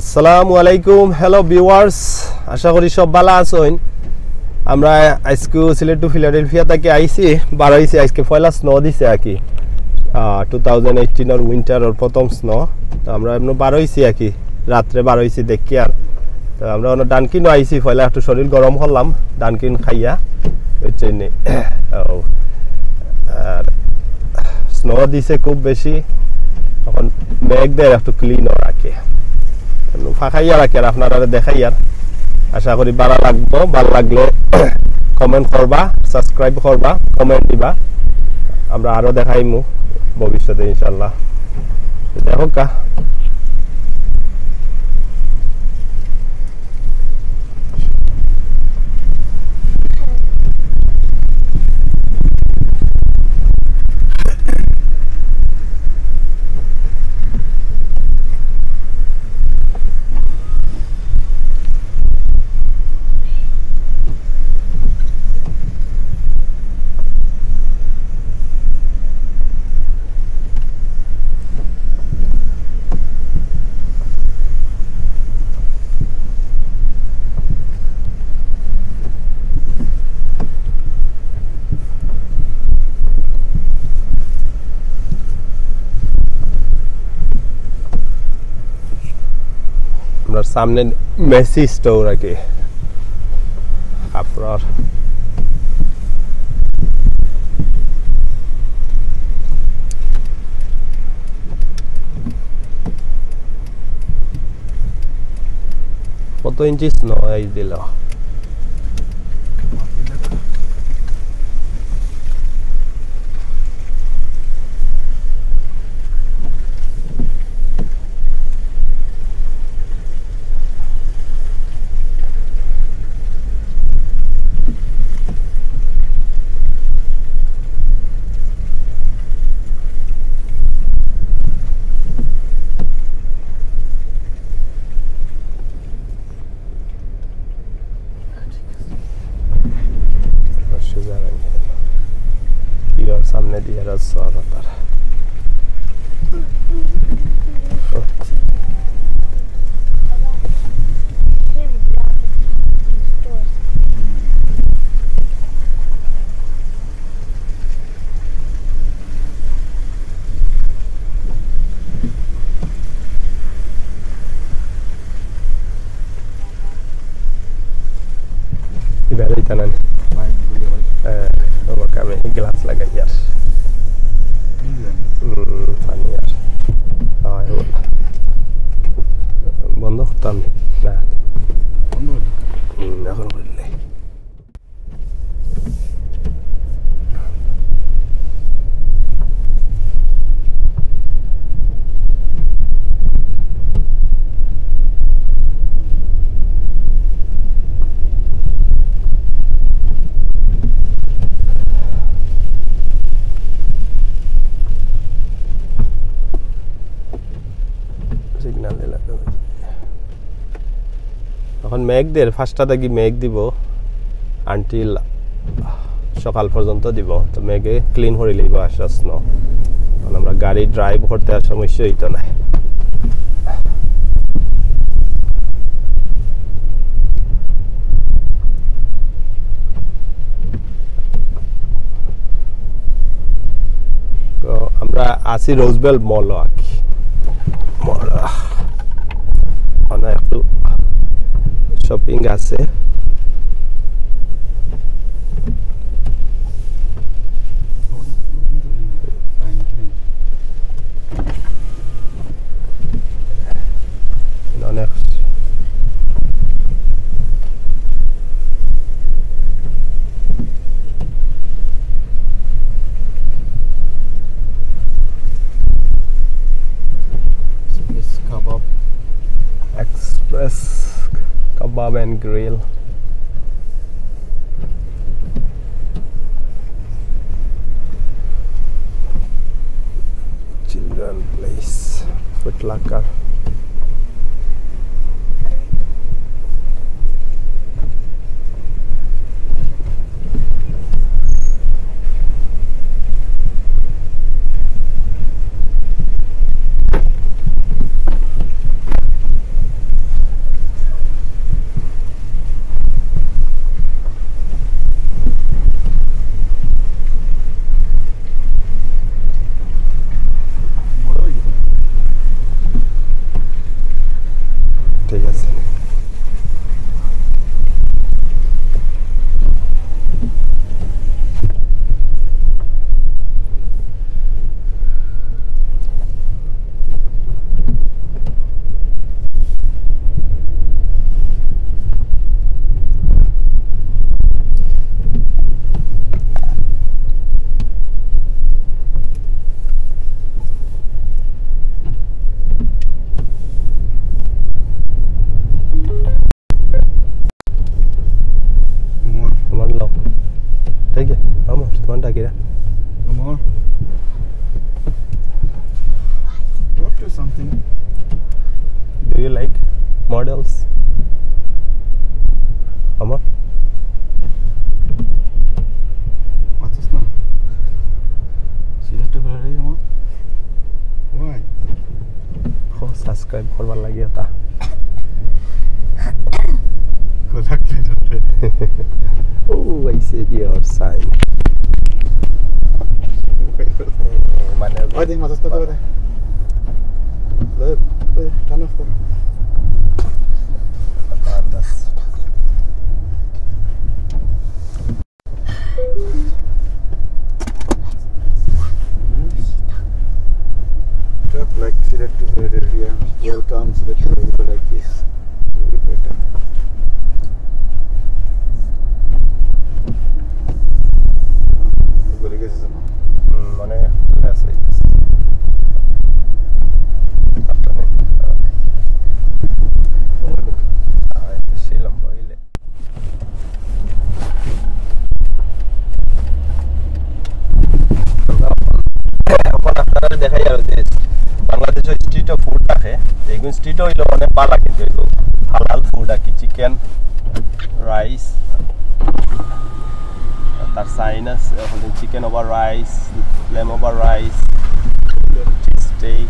আসসালামু আলাইকুম hello viewers আশা করি সব ভালো আছেন। আমরা আজকে সিলেট টু ফিলাডেলফিয়া থেকে আইছি বাড়াইছি আজকে পয়লা স্নো দিছে আর কি। টু থাউজেন্ড এইটিনের উইন্টারের প্রথম স্নো তো আমরা এমন বারোইছি আর কি রাত্রে বারোইছি দেখি আর। তো আমরা অন্য ডানকিনও আইছি পয়লা একটু শরীর গরম হলাম ডানকিন খাইয়া ওই ও, আর স্নো দিছে খুব বেশি এখন ব্যাগ দেয় একটু ক্লিনও রাখে। ফাঁকাইয়া রাখি আর আপনারা দেখাই আর আশা করি ভালো লাগবো, ভালো লাগলে কমেন্ট করবা সাবস্ক্রাইব করবা কমেন্ট দিবা। আমরা আরও দেখাইমু ভবিষ্যতে ইনশাল্লাহ দেখো কা আমরা সামনে মেসি স্টোর আর কি আপনার কত ইঞ্চি স্নো এই দিল। tanani ɗo kame glace laga yer fan yer bondok tamni nah. Signal দিলাম এখন মেঘ দের ফার্স্টটা দেখি মেঘ দিব আনটিল সকাল পর্যন্ত দিব। তো মেঘে ক্লিন করে লিব আশ্বাস ন আমরা গাড়ি ড্রাইভ করতে আর সমস্যা হইতো না আমরা আসি রোজবেল মল আর কি মল অনেক একটু শপিং আছে kebab and grill. Children place foot locker Oh, subscribe করবার লাগে এটা কোথা ক্লিন রে Oh, I said your sign. মানে ওই দিন মাথাস কথা কথা Look, ওই টার্ন অফ কর মানে less হয়ে গেছে। তারপরে, আহ, বেশি লম্বা হইলে। এখন আপনারা দেখাই আর যে মিষ্টিটা হইল অনেক বালা কিন্তু হইল। হালাল ফুড আর কি চিকেন রাইস তার সাইন আছে chicken over rice lamb over rice steak